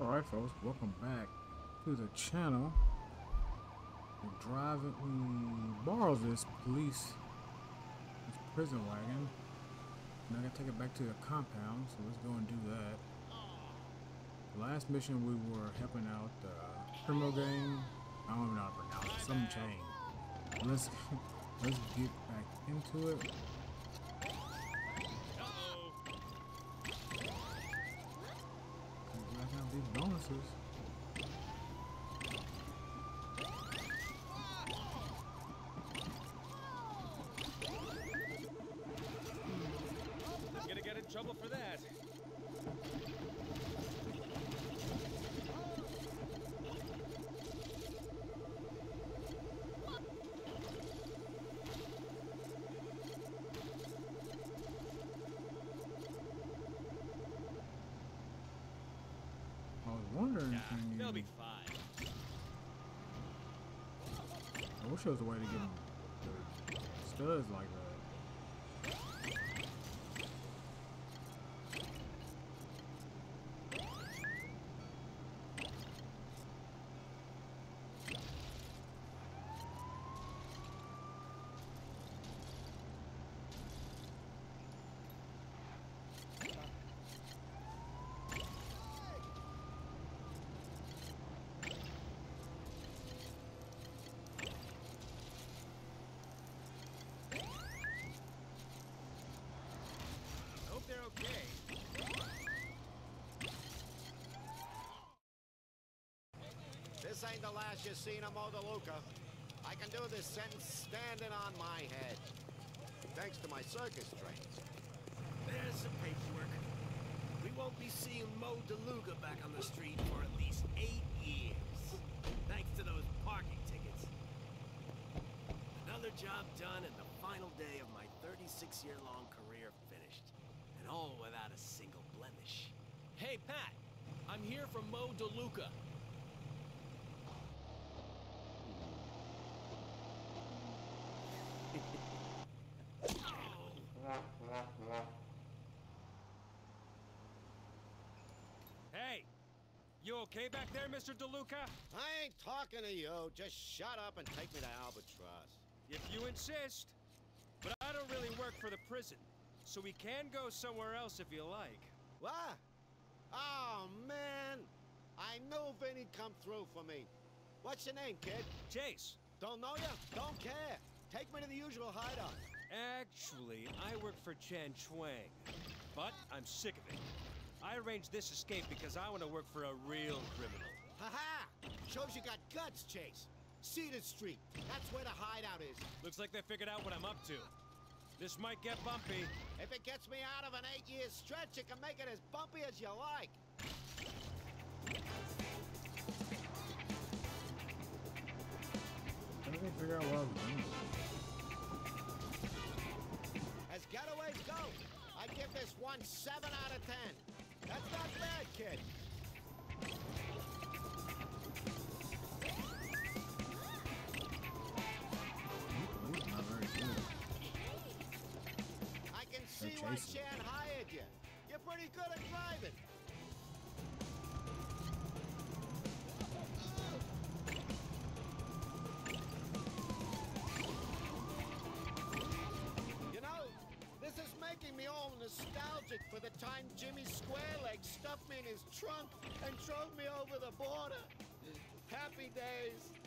Alright folks, welcome back to the channel. We're driving, we borrow this police, this prison wagon. Now I gotta take it back to the compound, so let's go and do that. Last mission we were helping out the criminal gang. I don't even know how to pronounce it, some chain. Let's, let's get back into it. These bonuses. Gonna get in trouble for that. I was wondering, Nah, you, they'll be fine. I wish there was a way to get them studs like that. Hope they're okay. This ain't the last you've seen of Mo DeLuca. I can do this sentence standing on my head. Thanks to my circus trains. There's the paperwork. We won't be seeing Mo DeLuca back on the street for at least eight years. Thanks to those parking tickets. Another job done and the final day of my 36-year-long career finished. And all without a single blemish. Hey, Pat. I'm here from Mo DeLuca. Hey, you okay back there, Mr. DeLuca? I ain't talking to you. Just shut up and take me to Albatross. If you insist. But I don't really work for the prison, so we can go somewhere else if you like. What? Oh, man. I knew Vinny'd come through for me. What's your name, kid? Chase, Don't know you? Don't care. Take me to the usual hideout. Actually, I work for Chan Ching, but I'm sick of it. I arranged this escape because I want to work for a real criminal. Ha-ha! Shows you got guts, Chase. Cedar Street. That's where the hideout is. Looks like they figured out what I'm up to. This might get bumpy. If it gets me out of an eight-year stretch, you can make it as bumpy as you like. I can't figure out what I was doing. As getaways go, I give this one 7 out of 10. See why. Chan hired you. You're pretty good at driving. You know, this is making me all nostalgic for the time Jimmy Squarelegs stuffed me in his trunk and drove me over the border. Happy days.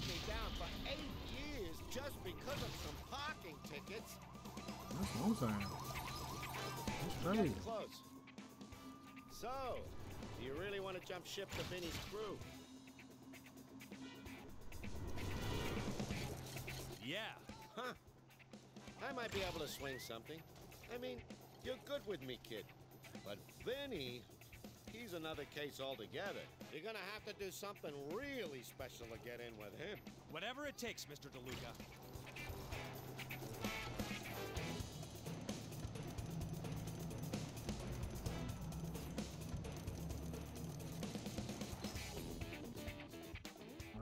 Gonna me down for eight years just because of some parking tickets. That's what I'm. That's crazy. Getting close. So, do you really want to jump ship to Vinny's crew? Yeah. Huh. I might be able to swing something. I mean, you're good with me, kid. But Vinny, he's another case altogether. You're gonna have to do something really special to get in with him. Whatever it takes, Mr. DeLuca.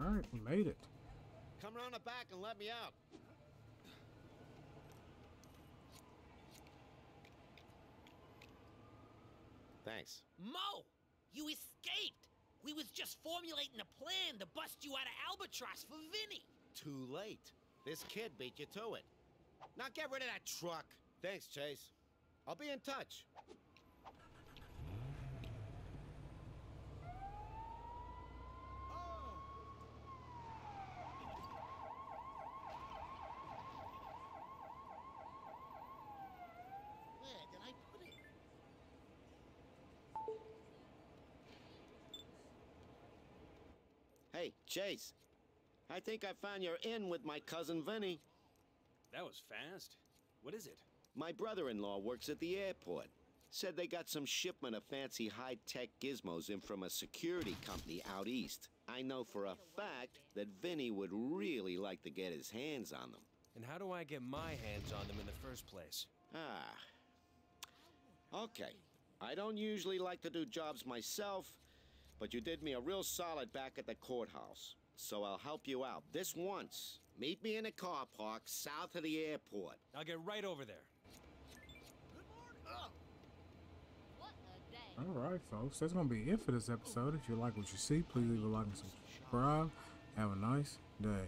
All right, we made it. Come around the back and let me out. Thanks. Mo, you escaped. We was just formulating a plan to bust you out of Albatross for Vinny. Too late. This kid beat you to it. Now get rid of that truck. Thanks, Chase. I'll be in touch. Hey, Chase. I think I found your in with my cousin Vinny. That was fast. What is it? My brother-in-law works at the airport. Said they got some shipment of fancy high-tech gizmos in from a security company out east. I know for a fact that Vinny would really like to get his hands on them. And how do I get my hands on them in the first place? Ah. Okay. I don't usually like to do jobs myself, but you did me a real solid back at the courthouse. So I'll help you out. This once. Meet me in a car park south of the airport. I'll get right over there. What a day. All right, folks. That's gonna be it for this episode. If you like what you see, please leave a like and subscribe. Have a nice day.